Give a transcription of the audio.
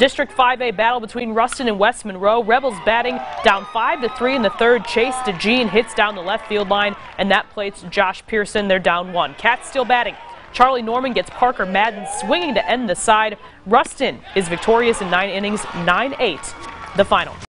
District 5A battle between Ruston and West Monroe. Rebels batting down 5 to 3 in the third. Chase DeGene hits down the left field line, and that plates Josh Pearson. They're down one. Cats still batting. Charlie Norman gets Parker Madden swinging to end the side. Ruston is victorious in nine innings, 9 8, the final.